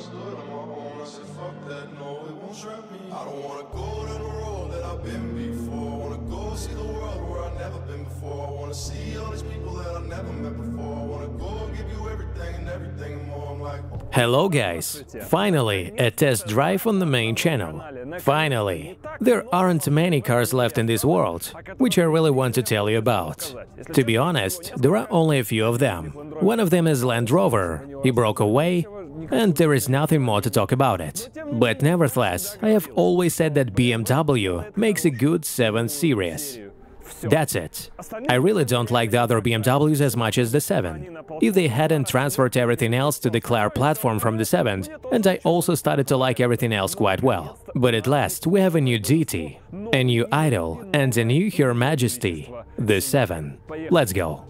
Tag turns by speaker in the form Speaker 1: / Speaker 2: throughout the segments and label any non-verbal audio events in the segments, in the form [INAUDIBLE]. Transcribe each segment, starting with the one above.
Speaker 1: stood on my own. I said, fuck that, no, it won't trap me. I don't wanna go down the road that I've been before. I wanna go see the world where I've never been before. I wanna see all these people that I've never met before. I wanna go give you everything and everything and more. I'm like, oh.
Speaker 2: Hello guys! Finally, a test drive on the main channel. Finally! There aren't many cars left in this world, which I really want to tell you about. To be honest, there are only a few of them. One of them is Land Rover, he broke away, and there is nothing more to talk about it. But nevertheless, I have always said that BMW makes a good 7 Series. That's it. I really don't like the other BMWs as much as the 7. If they hadn't transferred everything else to the CLAR platform from the 7, and I also started to like everything else quite well. But at last, we have a new GT, a new Idol, and a new Her Majesty, the 7. Let's go.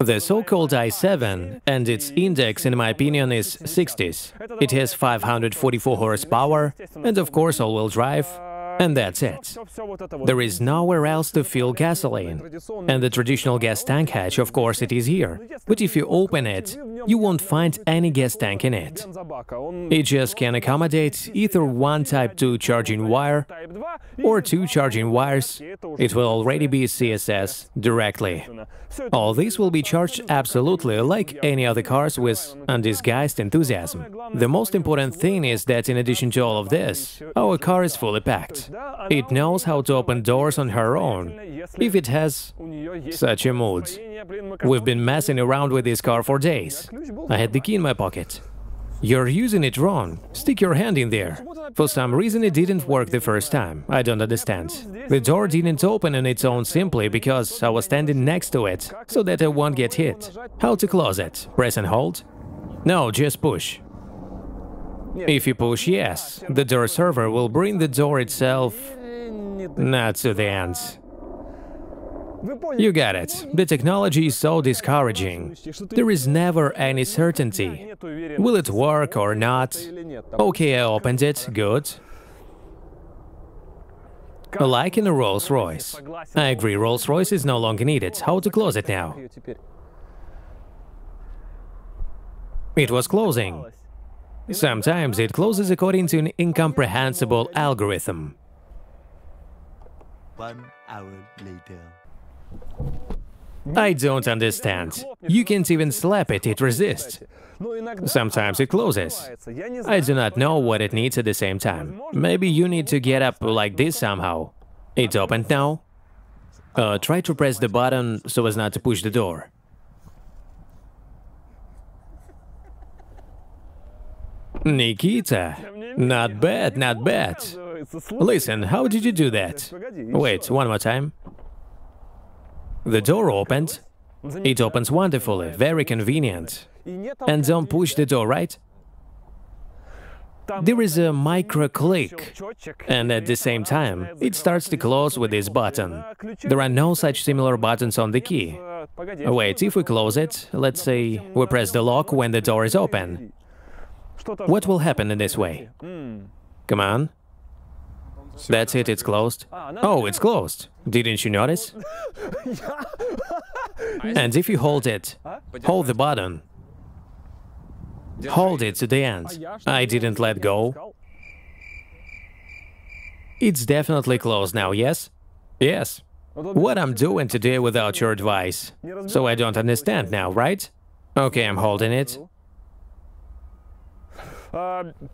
Speaker 2: The so-called i7 and its index, in my opinion, is 60s. It has 544 horsepower and, of course, all-wheel drive, and that's it. There is nowhere else to fill gasoline. And the traditional gas tank hatch, of course, it is here. But if you open it, you won't find any gas tank in it. It just can accommodate either one Type 2 charging wire or two charging wires. It will already be CCS directly. All these will be charged absolutely like any other cars with undisguised enthusiasm. The most important thing is that in addition to all of this, our car is fully packed. It knows how to open doors on her own, if it has such a mood. We've been messing around with this car for days. I had the key in my pocket. You're using it wrong. Stick your hand in there. For some reason it didn't work the first time. I don't understand. The door didn't open on its own simply because I was standing next to it, so that I won't get hit. How to close it? Press and hold? No, just push. If you push yes, the door server will bring the door itself not to the end. You get it. The technology is so discouraging. There is never any certainty. Will it work or not? Okay, I opened it. Good. Like in a Rolls-Royce. I agree, Rolls-Royce is no longer needed. How to close it now? It was closing. Sometimes it closes according to an incomprehensible algorithm.
Speaker 3: One hour later.
Speaker 2: I don't understand. You can't even slap it, it resists. Sometimes it closes. I do not know what it needs at the same time. Maybe you need to get up like this somehow. It's opened now. Uh, try to press the button so as not to push the door. Nikita, not bad, not bad. Listen, how did you do that? Wait, one more time. The door opened. It opens wonderfully, very convenient. And don't push the door, right? There is a micro click, and at the same time, it starts to close with this button. There are no such similar buttons on the key. Wait, if we close it, let's say we press the lock when the door is open. What will happen in this way? Come on. That's it, it's closed. Oh, it's closed. Didn't you notice? [LAUGHS] And if you hold it, hold the button, hold it to the end. I didn't let go. It's definitely closed now, yes? Yes. What I'm doing today without your advice. So I don't understand now, right? Okay, I'm holding it.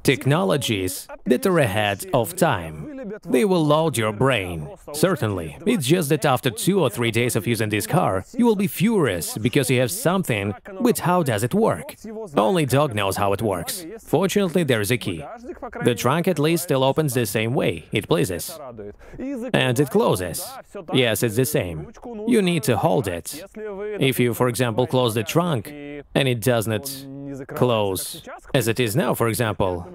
Speaker 2: Technologies that are ahead of time. They will load your brain. Certainly. It's just that after two or three days of using this car, you will be furious because you have something, but how does it work? Only dog knows how it works. Fortunately, there is a key. The trunk at least still opens the same way, it pleases. And it closes. Yes, it's the same. You need to hold it. If you, for example, close the trunk and it does not close as it is now, for example,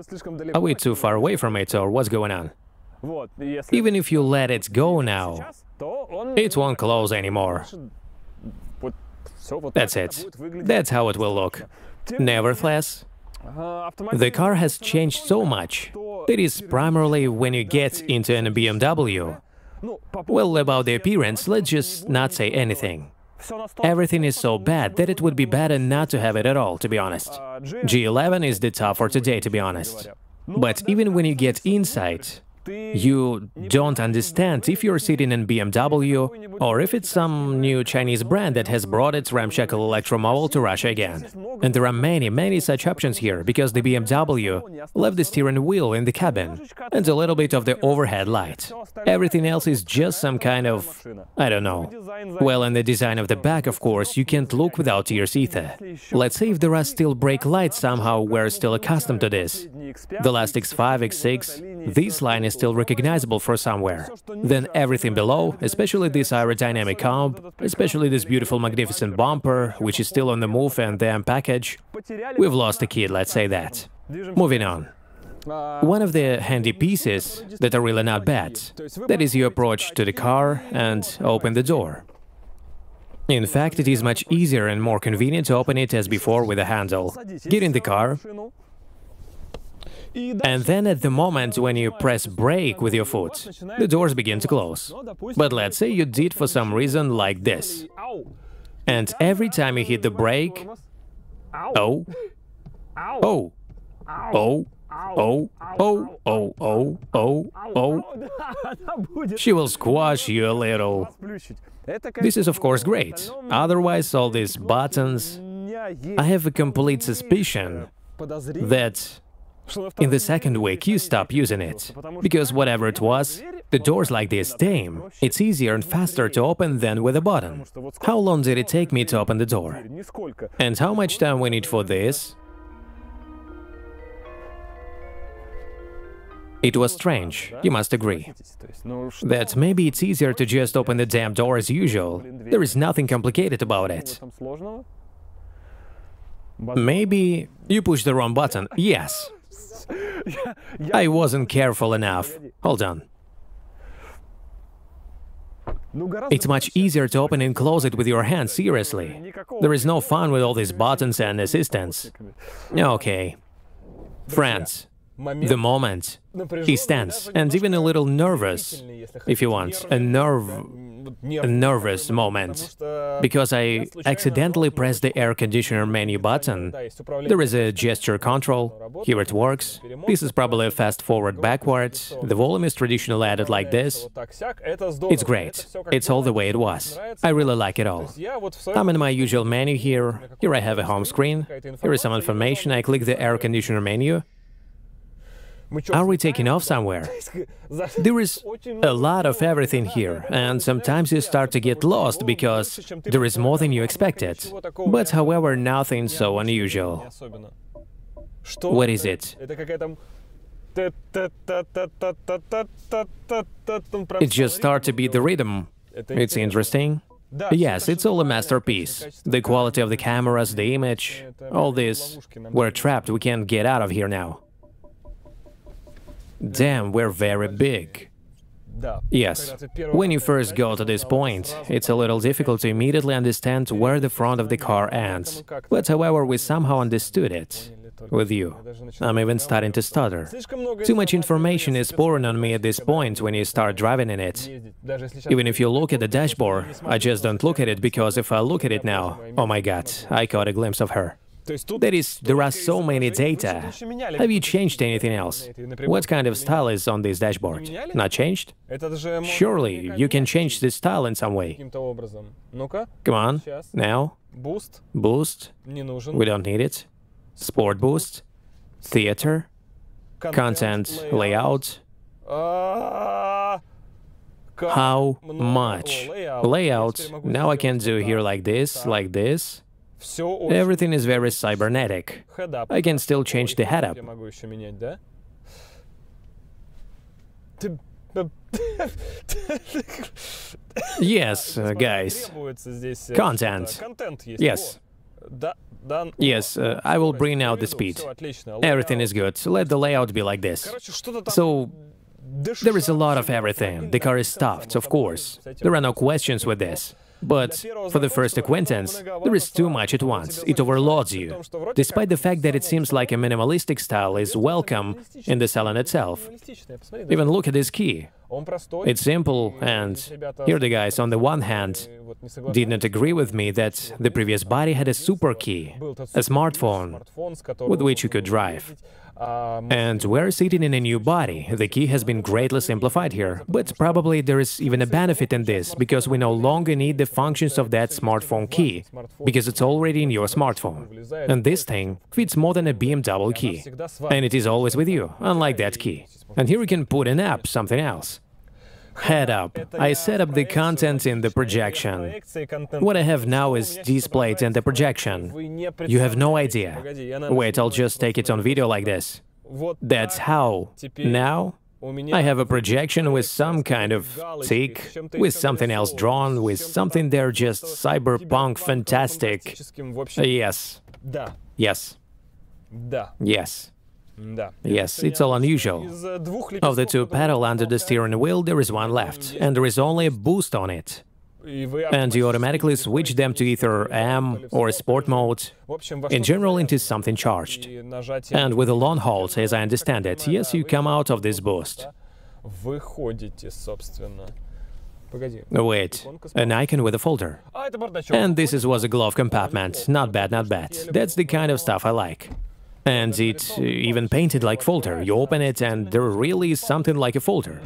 Speaker 2: are we too far away from it or what's going on? Even if you let it go now, it won't close anymore. That's it. That's how it will look. Nevertheless, the car has changed so much. It is primarily when you get into an BMW. Well, about the appearance, let's just not say anything. Everything is so bad that it would be better not to have it at all, to be honest. G11 is the top for today, to be honest. But even when you get inside, you don't understand if you're sitting in BMW or if it's some new Chinese brand that has brought its ramshackle electromobile to Russia again. And there are many, many such options here, because the BMW left the steering wheel in the cabin and a little bit of the overhead light. Everything else is just some kind of... I don't know. Well, in the design of the back, of course, you can't look without tears either. Let's say if there are still brake lights somehow, we're still accustomed to this. The last X5, X6, this line is still recognizable for somewhere. Then everything below, especially this aerodynamic comp, especially this beautiful magnificent bumper, which is still on the move and the package, we've lost a kid, let's say that. Moving on. One of the handy pieces that are really not bad, that is you approach to the car and open the door. In fact, it is much easier and more convenient to open it as before with a handle. Get in the car, and then at the moment when you press brake with your foot, the doors begin to close. But let's say you did for some reason like this. And every time you hit the brake, oh, oh, oh, oh, oh, oh, oh, oh, oh, she will squash you a little. This is of course great. Otherwise, all these buttons, I have a complete suspicion that in the second week, you stop using it. Because whatever it was, the doors like this tame. It's easier and faster to open than with a button. How long did it take me to open the door? And how much time we need for this? It was strange, you must agree. That maybe it's easier to just open the damn door as usual. There is nothing complicated about it. Maybe you pushed the wrong button. Yes. [LAUGHS] I wasn't careful enough. Hold on. It's much easier to open and close it with your hands, seriously. There is no fun with all these buttons and assistants. Okay. Friends, the moment he stands, and even a little nervous, if you want, a nerve a nervous moment, because I accidentally pressed the air conditioner menu button. There is a gesture control, here it works. This is probably a fast forward backwards, the volume is traditionally added like this. It's great, it's all the way it was. I really like it all. I'm in my usual menu here, here I have a home screen, here is some information, I click the air conditioner menu, are we taking off somewhere? [LAUGHS] There is [LAUGHS] a lot of everything here, and sometimes you start to get lost because there is more than you expected. But however, nothing so unusual. What is it? It just starts to beat the rhythm. It's interesting. Yes, it's all a masterpiece. The quality of the cameras, the image, all this. We're trapped, we can't get out of here now. Damn, we're very big. Yes, when you first go to this point, it's a little difficult to immediately understand where the front of the car ends. But however, we somehow understood it. With you. I'm even starting to stutter. Too much information is pouring on me at this point when you start driving in it. Even if you look at the dashboard, I just don't look at it because if I look at it now, oh my god, I caught a glimpse of her. That is, there are so many data. Have you changed anything else? What kind of style is on this dashboard? Not changed? Surely, you can change the style in some way. Come on, now. Boost. We don't need it. Sport boost. Theater. Content layout. How much?
Speaker 3: Layout.
Speaker 2: Now I can do here like this, like this. Everything is very cybernetic. I can still change the head up. [LAUGHS] yes, uh, guys. Content. Yes. Yes, uh, I will bring out the speed. Everything is good. Let the layout be like this. So, there is a lot of everything. The car is stuffed, of course. There are no questions with this. But for the first acquaintance, there is too much at once, it overloads you. Despite the fact that it seems like a minimalistic style is welcome in the salon itself. Even look at this key. It's simple, and here the guys, on the one hand, did not agree with me that the previous body had a super key, a smartphone with which you could drive.
Speaker 3: Um,
Speaker 2: and we're sitting in a new body. The key has been greatly simplified here. But probably there is even a benefit in this, because we no longer need the functions of that smartphone key, because it's already in your smartphone. And this thing fits more than a BMW key. And it is always with you, unlike that key. And here you can put an app, something else. Head up. I set up the content in the projection. What I have now is displayed in the projection. You have no idea. Wait, I'll just take it on video like this. That's how. Now, I have a projection with some kind of tick, with something else drawn, with something there just cyberpunk fantastic. Yes. Yes. Yes. Yes, it's all unusual. Of the two pedals under the steering wheel, there is one left, and there is only a boost on it. And you automatically switch them to either M or Sport mode, in general into something charged. And with a long hold, as I understand it, yes, you come out of this boost. Wait, an icon with a folder. And this is, was a glove compartment. Not bad, not bad. That's the kind of stuff I like. And it's uh, even painted like folder. You open it and there really is something like a folder.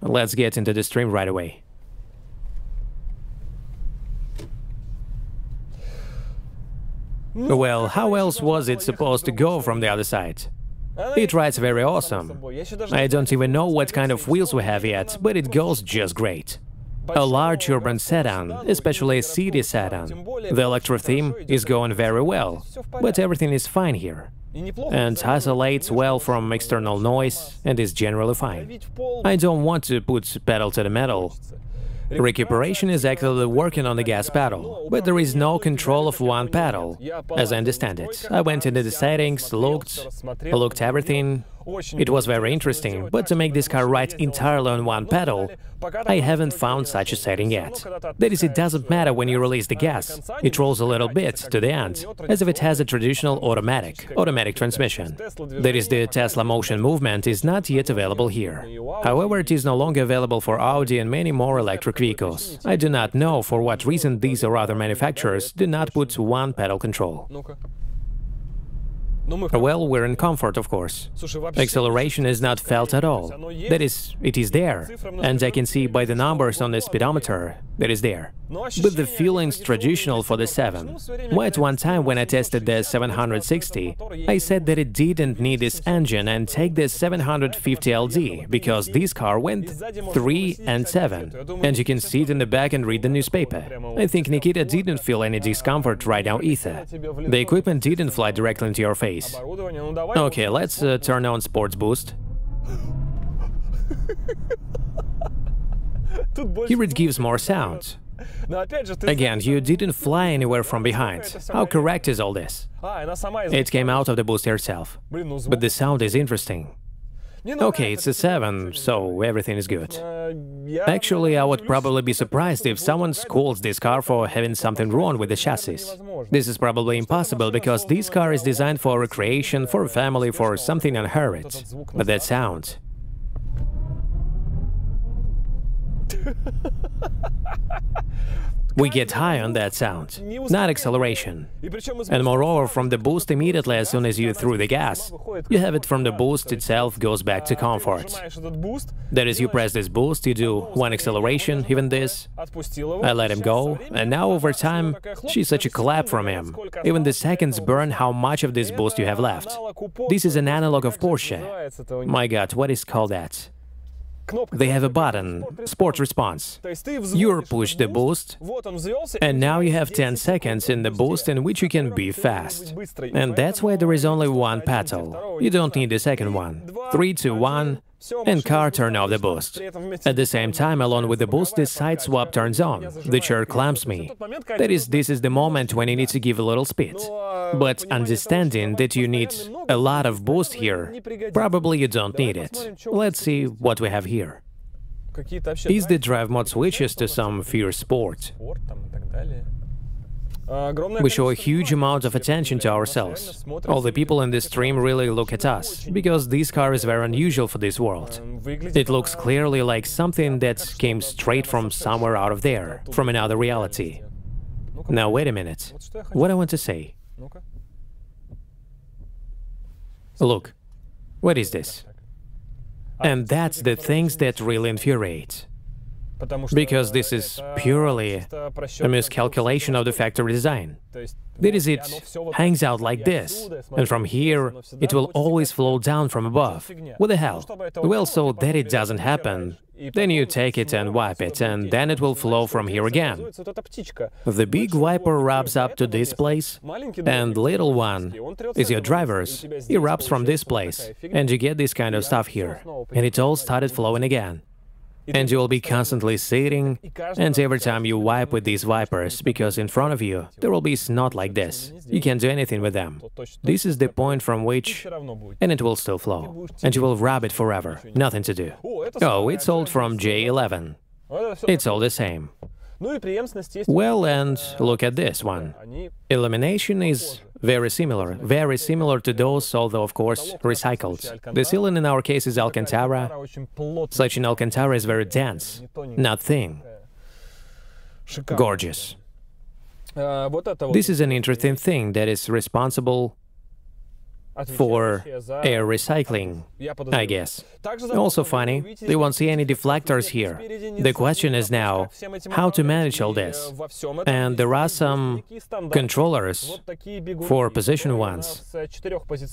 Speaker 2: Let's get into the stream right away. Well, how else was it supposed to go from the other side? It rides very awesome. I don't even know what kind of wheels we have yet, but it goes just great a large urban sedan, especially a city sedan. The electro theme is going very well, but everything is fine here. And isolates well from external noise and is generally fine. I don't want to put pedal to the metal. Recuperation is actively working on the gas pedal, but there is no control of one pedal, as I understand it. I went into the settings, looked, looked everything, it was very interesting, but to make this car ride entirely on one pedal, I haven't found such a setting yet. That is, it doesn't matter when you release the gas. It rolls a little bit to the end, as if it has a traditional automatic, automatic transmission. That is, the Tesla Motion movement is not yet available here. However, it is no longer available for Audi and many more electric vehicles. I do not know for what reason these or other manufacturers do not put one pedal control. Well, we're in comfort, of course. Acceleration is not felt at all. That is, it is there, and I can see by the numbers on the speedometer that is there. But the feeling's traditional for the 7. Why at one time when I tested the 760, I said that it didn't need this engine and take the 750LD, because this car went 3 and 7, and you can sit in the back and read the newspaper. I think Nikita didn't feel any discomfort right now either. The equipment didn't fly directly into your face. Okay, let's uh, turn on Sports Boost. [LAUGHS] Here it gives more sound. [LAUGHS] Again, you didn't fly anywhere from behind. How correct is all this? It came out of the boost
Speaker 3: itself.
Speaker 2: But the sound is interesting. Okay, it's a 7, so everything is good. Actually, I would probably be surprised if someone scolds this car for having something wrong with the chassis. This is probably impossible, because this car is designed for recreation, for family, for something unhurried. But that sound... We get high on that sound, not acceleration. And moreover, from the boost immediately as soon as you threw the gas, you have it from the boost itself goes back to comfort. That is, you press this boost, you do one acceleration, even this. I let him go, and now over time, she's such a clap from him. Even the seconds burn how much of this boost you have left. This is an analog of Porsche. My god, what is called that? They have a button, sport response. You push the boost, and now you have 10 seconds in the boost in which you can be fast. And that's why there is only one pedal. You don't need a second one. 3, 2, 1, and car turn off the boost. At the same time, along with the boost, the side swap turns on. The chair clamps me. That is, this is the moment when you need to give a little speed. But understanding that you need a lot of boost here, probably you don't need it. Let's see what we have here. Is the drive mode switches to some fierce sport? We show a huge amount of attention to ourselves. All the people in this stream really look at us, because this car is very unusual for this world. It looks clearly like something that came straight from somewhere out of there, from another reality. Now wait a minute, what I want to say. Look, what is this? And that's the things that really infuriate because this is purely a miscalculation of the factory design. That is, it hangs out like this, and from here it will always flow down from above. What the hell? Well, so that it doesn't happen, then you take it and wipe it, and then it will flow from here again. The big wiper rubs up to this place, and little one is your driver's. He rubs from this place, and you get this kind of stuff here. And it all started flowing again and you will be constantly sitting, and every time you wipe with these wipers, because in front of you there will be snot like this. You can't do anything with them. This is the point from which, and it will still flow, and you will rub it forever, nothing to do. Oh, it's all from J11. It's all the same. Well, and look at this one. Elimination is very similar, very similar to those, although of course recycled. The ceiling in our case is Alcantara. Such an Alcantara is very dense, not thin. Gorgeous.
Speaker 3: Uh,
Speaker 2: this is an interesting thing that is responsible for air recycling, I guess. Also funny, they won't see any deflectors here. The question is now, how to manage all this? And there are some controllers for position ones.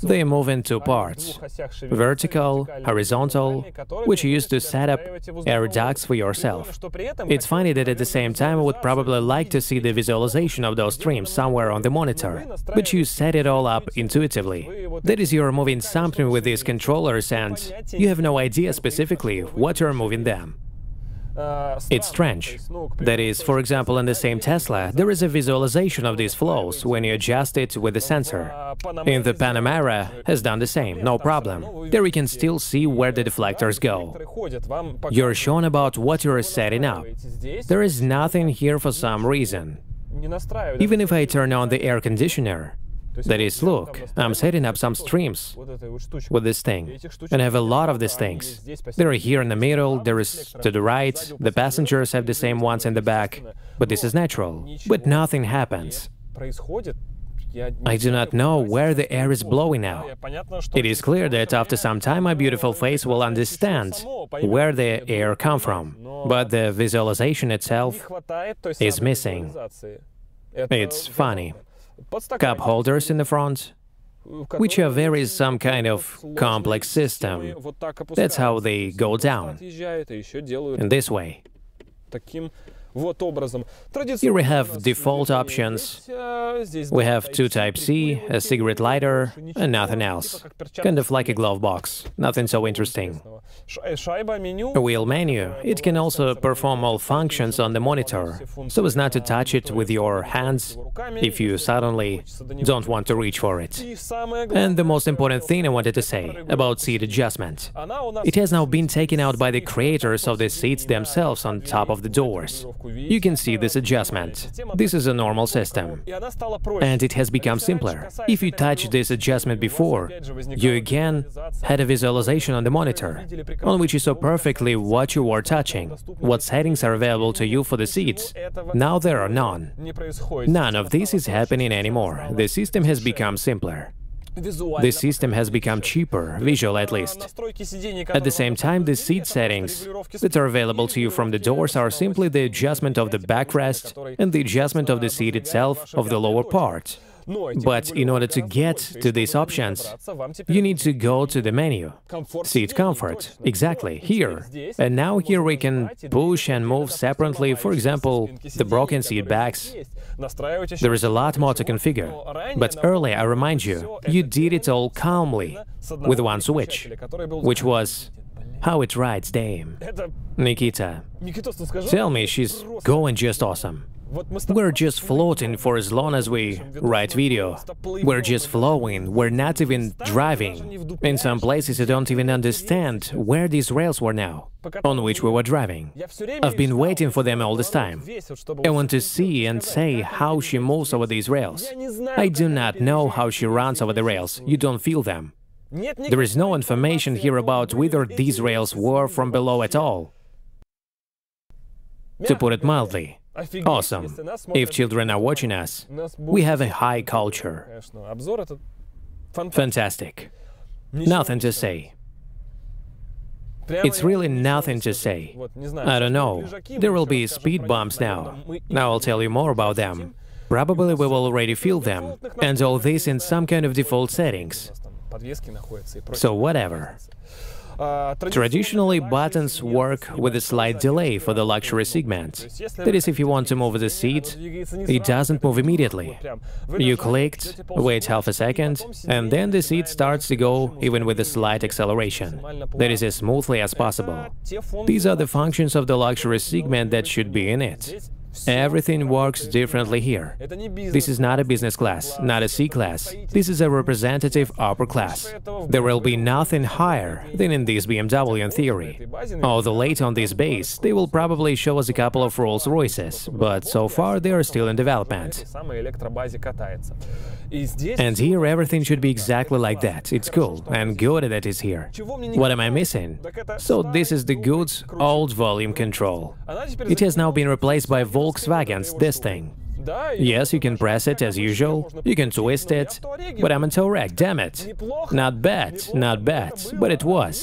Speaker 2: They move
Speaker 3: into
Speaker 2: parts, vertical, horizontal, which you use to set up air ducts for yourself. It's funny that at the same time I would probably like to see the visualization of those streams somewhere on the monitor, but you set it all up intuitively. That is, you're moving something with these controllers and you have no idea specifically what you're moving them. It's strange. That is, for example, in the same Tesla, there is a visualization of these flows when you adjust it with the sensor. In the Panamera has done the same, no problem. There you can still see where the deflectors go. You're shown about what you're setting up. There is nothing here for some reason. Even if I turn on the air conditioner, that is, look, I'm setting up some streams with this thing, and I have a lot of these things. There are here in the middle, there is to the right, the passengers have the same ones in the back, but this is natural, but nothing happens. I do not know where the air is blowing now. It is clear that after some time my beautiful face will understand where the air come from, but the visualization itself is missing. It's funny cup holders in the front, which are very some kind of complex system. That's how they go down, in this way. Here we have default options. We have two Type-C, a cigarette lighter, and nothing else. Kind of like a glove box, nothing so interesting. A wheel menu, it can also perform all functions on the monitor, so as not to touch it with your hands if you suddenly don't want to reach for it. And the most important thing I wanted to say about seat adjustment. It has now been taken out by the creators of the seats themselves on top of the doors. You can see this adjustment. This is a normal system, and it has become simpler. If you touched this adjustment before, you again had a visualization on the monitor, on which you saw perfectly what you were touching, what settings are available to you for the seats. Now there are none. None of this is happening anymore. The system has become simpler. This system has become cheaper, visual at least. At the same time, the seat settings that are available to you from the doors are simply the adjustment of the backrest and the adjustment of the seat itself of the lower part. But in order to get to these options, you need to go to the menu, seat comfort, exactly, here. And now here we can push and move separately, for example, the broken seat backs. There is a lot more to configure. But earlier, I remind you, you did it all calmly, with one switch, which was how it rides Dame. Nikita, tell me she's going just awesome. We're just floating for as long as we write video. We're just flowing, we're not even driving. In some places I don't even understand where these rails were now, on which we were driving. I've been waiting for them all this time. I want to see and say how she moves over these rails. I do not know how she runs over the rails, you don't feel them. There is no information here about whether these rails were from below at all. To put it mildly, Awesome. If children are watching us, we have a high culture. Fantastic. Nothing to say. It's really nothing to say. I don't know. There will be speed bumps now. Now I'll tell you more about them. Probably we will already feel them, and all this in some kind of default settings. So whatever. Traditionally, buttons work with a slight delay for the luxury segment. That is, if you want to move the seat, it doesn't move immediately. You clicked, wait half a second, and then the seat starts to go even with a slight acceleration. That is as smoothly as possible. These are the functions of the luxury segment that should be in it. Everything works differently here. This is not a business class, not a C-class. This is a representative upper class. There will be nothing higher than in this BMW in theory. Although later on this base, they will probably show us a couple of Rolls-Royces, but so far they are still in development. And here everything should be exactly like that. It's cool, and good that is here. What am I missing? So this is the good old volume control. It has now been replaced by volume Volkswagen's this thing. Yes, you can press it as usual, you can twist it, but I'm autorack, damn it. Not bad, not bad, but it was.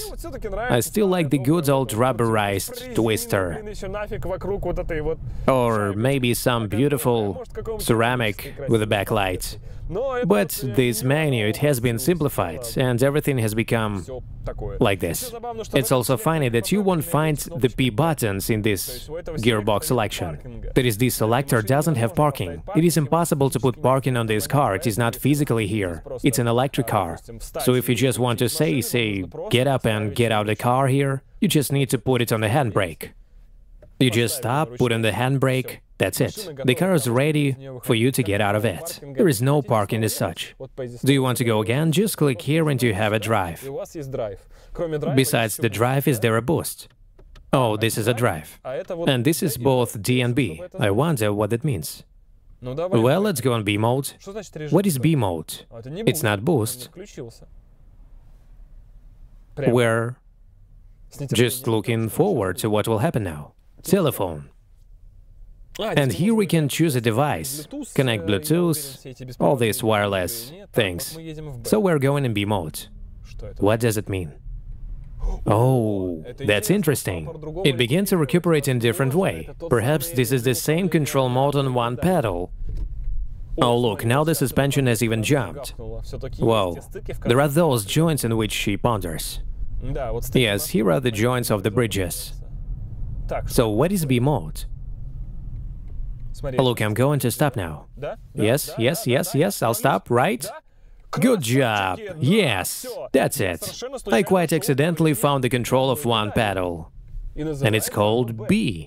Speaker 2: I still like the good old rubberized twister. Or maybe some beautiful ceramic with a backlight. But this menu, it has been simplified, and everything has become like this. It's also funny that you won't find the P buttons in this gearbox selection. That is, this selector doesn't have parking. It is impossible to put parking on this car, it is not physically here. It's an electric car. So if you just want to say, say, get up and get out the car here, you just need to put it on the handbrake. You just stop, put on the handbrake, that's it. The car is ready for you to get out of it. There is no parking as such. Do you want to go again? Just click here and you have a drive. Besides the drive, is there a boost? Oh, this is a drive. And this is both D and B. I wonder what that means. Well, let's go on B mode. What is B mode? It's not boost. We're just looking forward to what will happen now. Telephone. And here we can choose a device, connect Bluetooth, all these wireless things. So we're going in B mode. What does it mean? Oh, that's interesting. It begins to recuperate in different way. Perhaps this is the same control mode on one pedal. Oh look, now the suspension has even jumped.
Speaker 3: Well,
Speaker 2: there are those joints in which she ponders. Yes, here are the joints of the bridges. So what is B mode? Look, I'm going to stop now. Yes, yes, yes, yes, I'll stop, right? Good job! Yes! That's it! I quite accidentally found the control of one pedal. And it's called B.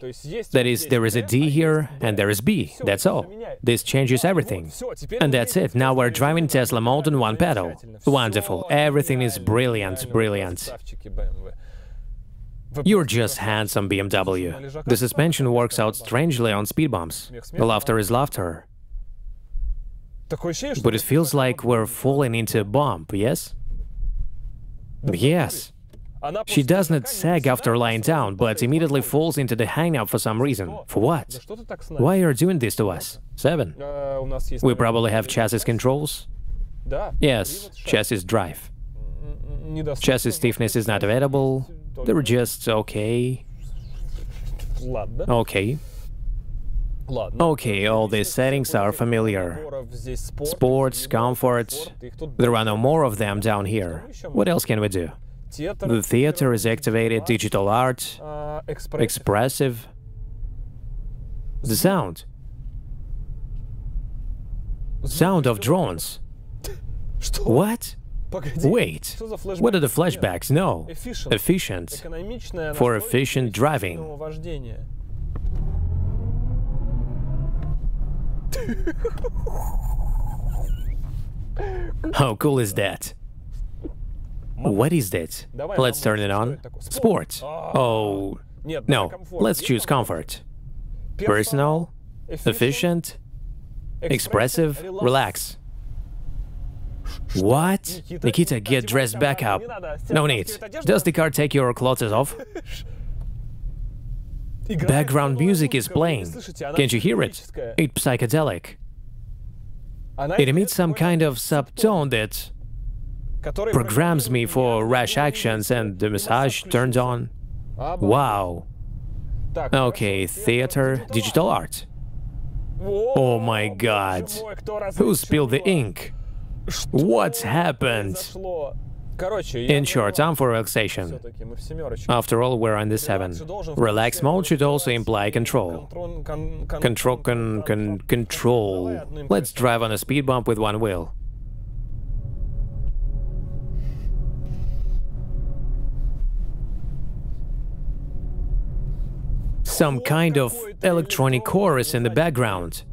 Speaker 2: That is, there is a D here and there is B. That's all. This changes everything. And that's it. Now we're driving
Speaker 3: Tesla
Speaker 2: Mode on one pedal. Wonderful. Everything is brilliant, brilliant. You're just handsome, BMW. The suspension works out strangely on speed bumps. Laughter is laughter. But it feels like we're falling into a bump, yes? Yes. She does not sag after lying down, but immediately falls into the hangout for some reason. For what? Why are you doing this to us?
Speaker 3: Seven.
Speaker 2: We probably have chassis controls. Yes, chassis drive. Chassis stiffness is not available. They were just okay. Okay. Okay, all these settings are familiar. Sports, comfort, there are no more of them down here. What else can we do? The theater is activated, digital art, expressive. The sound. Sound of drones. [LAUGHS] What? Wait, what are the flashbacks? No,
Speaker 3: efficient,
Speaker 2: for efficient driving. How cool is that? What is that? Let's turn it on. Sport. Oh, no, let's choose comfort. Personal, efficient, expressive, relax. What? Nikita, get dressed back up. No need. Does the car take your clothes off? [LAUGHS] Background music is playing. Can't you hear it? It's psychedelic. It emits some kind of subtone that programs me for rash actions and the massage turned on. Wow. Okay, theater, digital art. Oh my god. Who spilled the ink? What's happened? In short, time for relaxation. After all, we're on the 7. Relax mode should also imply control. Control, con, con, control. Let's drive on a speed bump with one wheel. Some kind of electronic chorus in the background.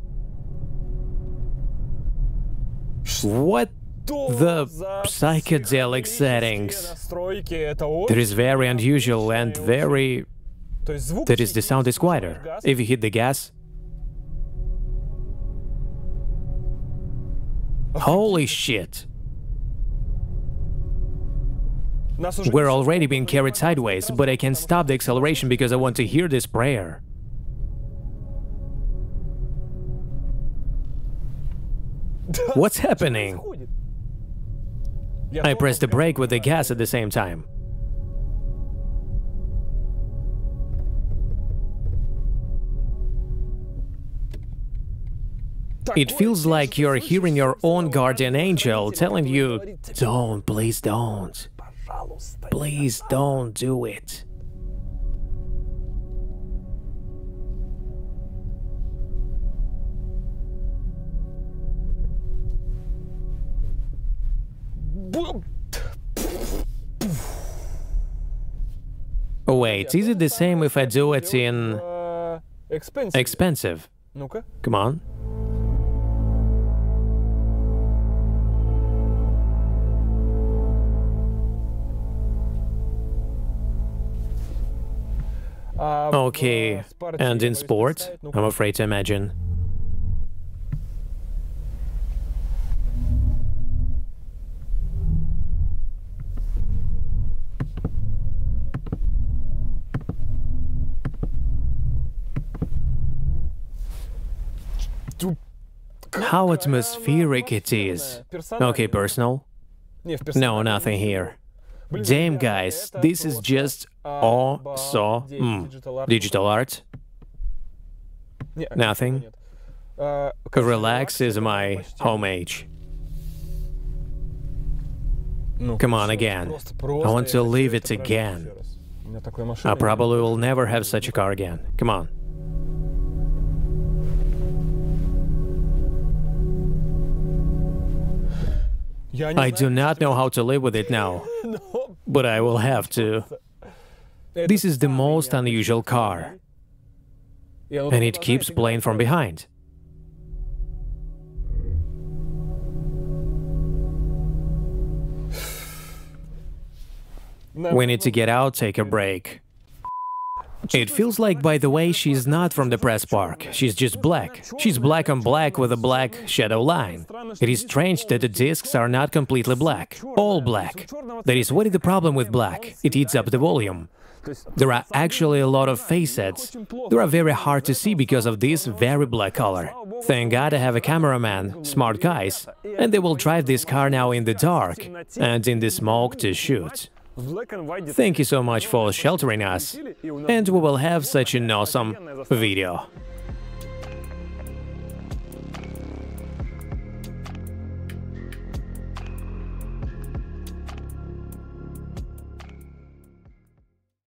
Speaker 2: What the psychedelic settings? That is very unusual and very... That is, the sound is quieter. If you hit the gas... Holy shit! We're already being carried sideways, but I can stop the acceleration because I want to hear this prayer. What's happening? I pressed the brake with the gas at the same time. It feels like you're hearing your own guardian angel telling you, Don't, please don't. Please don't do it. weights. Is it the same if I do it in...
Speaker 3: Expressive.
Speaker 2: Come on. Okay, and in sport, I'm afraid to imagine. how atmospheric it is. Okay, personal? No, nothing here. Damn, guys, this is just awesome. Digital art? Nothing? Relax is my
Speaker 3: homage.
Speaker 2: Come on again. I want to
Speaker 3: leave
Speaker 2: it again. I probably will never have such a car again. Come on. I do not know how to live with it now, [LAUGHS] but I will have to. This is the most unusual car, and it keeps playing from behind. [SIGHS] We need to get out, take a break. It feels like, by the way, she's not from the press park. She's just black. She's black on black with a black shadow line. It is strange that the discs are not completely black, all black. That is, what is the problem with black? It eats up the volume. There are actually a lot of facets. They are very hard to see because of this very black color. Thank God I have a cameraman, smart guys, and they will drive this car now in the dark and in the smoke to shoot. Thank you so much for sheltering us, and we will have such an awesome video.